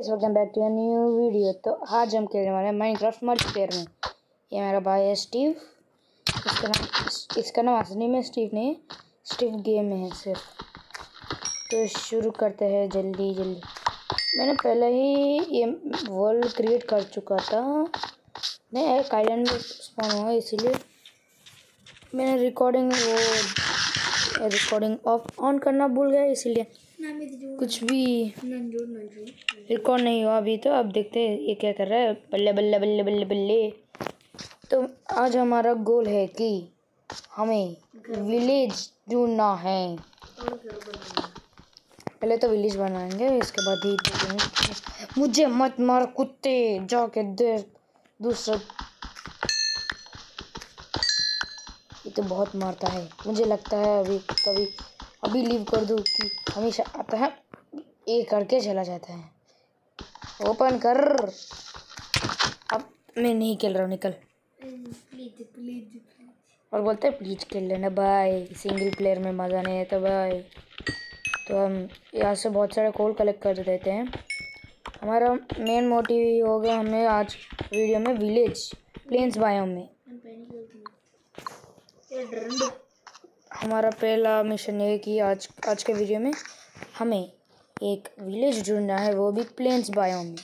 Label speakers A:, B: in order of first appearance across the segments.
A: Welcome back to new video तो आज हम खेलने वाले हैं माइनक्राफ्ट मल्टीप्लेयर में। ये मेरा भाई है स्टीव इसका नाम इसका नाम असली में स्टीव नहीं स्टीव गेम में है सिर्फ़। तो शुरू करते हैं जल्दी जल्दी। मैंने पहले ही ये वर्ल्ड क्रिएट कर चुका था। नहीं एक आइलैंड में स्पॉन हुआ इसीलिए। मैंने रिकॉर्डिंग वो रिकॉर्डिंग ऑफ़ ऑन करना भूल गया इसीलिए कुछ भी रिकॉर्ड नहीं हुआ अभी तो। अब देखते हैं ये क्या कर रहा है। बल्ले बल्ले बल्ले बल्ले बल्ले। तो आज हमारा गोल है कि हमें विलेज ढूंढना है। पहले तो विलेज बनाएँगे इसके बाद ही मुझे मत मार कुत्ते जाके दे दूसरा ये तो बहुत मारता है। मुझे लगता है अभी कभी, अभी लीव कर दूँ कि हमेशा आता है, ये करके चला जाता है। ओपन कर। अब मैं नहीं खेल रहा हूँ, निकल। प्लीज़ और बोलते हैं प्लीज़ खेल लेना बाय सिंगल प्लेयर में मज़ा नहीं है तो बाय तो हम यहाँ से बहुत सारे कॉल कलेक्ट कर देते हैं। हमारा मेन मोटिव ये होगा हमें आज वीडियो में विलेज प्लेन्स बायोम में। हमारा पहला मिशन है कि आज आज के वीडियो में हमें एक विलेज ढूंढना है, वो भी प्लेन्स बायोम में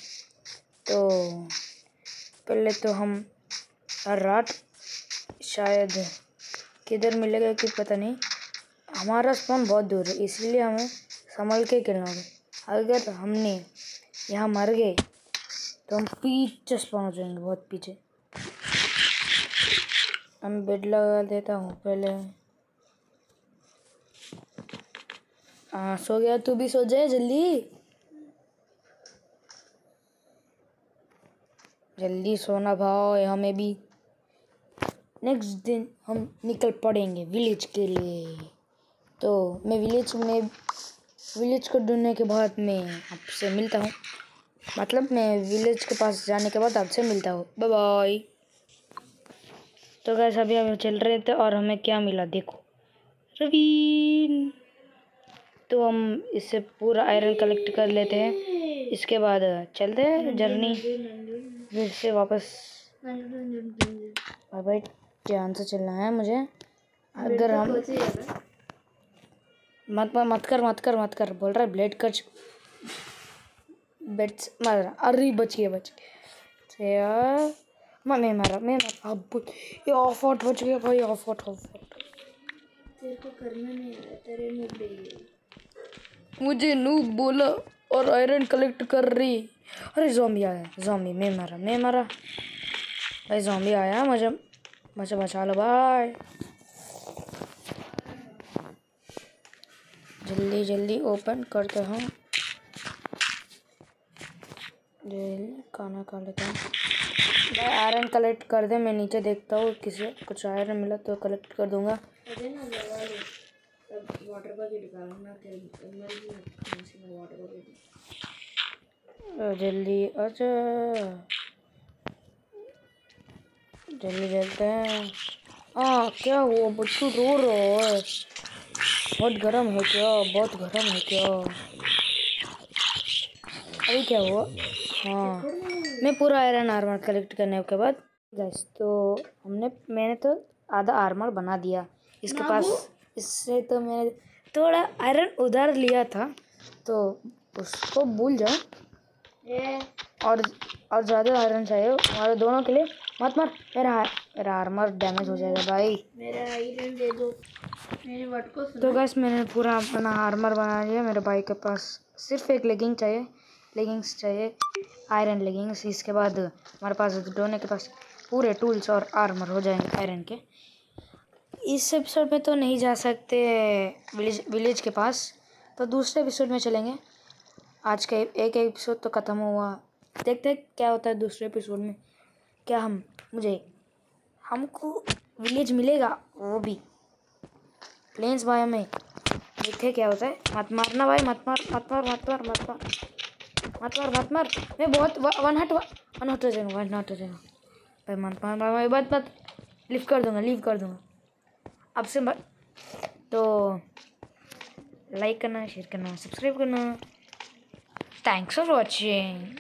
A: तो पहले तो हम रात शायद किधर मिलेगा कि पता नहीं। हमारा स्पॉन बहुत दूर है, इसलिए हमें संभल के खेलना होगा। अगर हमने यहाँ मर गए तो हम पीछे स्पॉन हो जाएँगे, बहुत पीछे। हम बेड लगा देता हूँ पहले। हाँ सो गया। तू भी सो जाए जल्दी। जल्दी सोना भाव हमें भी। नेक्स्ट दिन हम निकल पड़ेंगे विलेज के लिए। तो मैं विलेज में, विलेज को ढूँढने के बाद मैं आपसे मिलता हूँ। मतलब मैं विलेज के पास जाने के बाद आपसे मिलता हूँ। बाय बाय तो कैसे अभी हम चल रहे थे और हमें क्या मिला? देखो। रवीन। तो हम इससे पूरा आयरन कलेक्ट कर लेते हैं। इसके बाद चलते हैं जर्नी फिर से वापस। भाई भाई ध्यान से चलना है मुझे? अगर हम मत मत कर मत कर मत कर। बोल रहा है ब्लेड कर। बेड मार रहा अरे बच गया बच गया। मैं मैं मारा मारा अब ये ऑफ़ आउट बच गया भाई ऑफ़ आउट ऑफ़ आउट
B: तेरे को करना नहीं आया तेरे पे
A: मुझे नूब बोला और आयरन कलेक्ट कर रही। अरे जॉम्बी आया जॉम्बी मैं मारा मैं मारा। भाई जॉम्बी आया मुझे मुझे बचा लो भाई। जल्दी जल्दी ओपन करते हैं। जल्दी खाना खा लेता हूँ। भाई आयरन कलेक्ट कर दे मैं नीचे देखता हूँ किसी कुछ आयरन मिला तो कलेक्ट कर दूँगा। जल्दी अच्छा। जल्दी चलते हैं। हाँ क्या हुआ बच्चू रो रहा है। बहुत गर्म है क्या? बहुत गर्म है क्या? अभी क्या हुआ हाँ। मैं पूरा आयरन आर्मर कलेक्ट करने के बाद गैस तो हमने मैंने तो आधा आर्मर बना दिया। इसके पास इससे तो मैंने थोड़ा आयरन उधार लिया था तो उसको भूल जाओ। और और ज़्यादा आयरन चाहिए। हमारे दोनों के लिए मत मर। मेरा मेरा आर्मर डैमेज हो जाएगा भाई।
B: मेरा आयरन दे दो। मेरे वट को
A: तो गैस मैंने पूरा अपना आर्मर बना लिया। मेरे भाई के पास सिर्फ़ एक लेगिंग चाहिए। लेगिंग्स चाहिए आयरन लेगिंग्स इसके बाद हमारे पास डोने के पास पूरे टूल्स और आर्मर हो जाएँगे आयरन के। इस एपिसोड में तो नहीं जा सकते विलेज विलेज के पास तो दूसरे एपिसोड में चलेंगे। आज का एक एपिसोड तो ख़त्म हुआ। देखते हैं क्या होता है दूसरे एपिसोड में। क्या हम, मुझे, हमको विलेज मिलेगा? वो भी। प्लेन्स बायो में देखते क्या होता है। मत मारना भाई, मत मार मत मार मत मार मत मार। मत मार मत मार। मैं बहुत वन हट वन हट हो जाऊँगा वन हट हो जाऊँगा भाई मत मार भाई मत मत लिफ्ट कर दूँगा लिफ्ट कर दूँगा। अब से मत तो लाइक करना शेयर करना सब्सक्राइब करना। Thanks for watching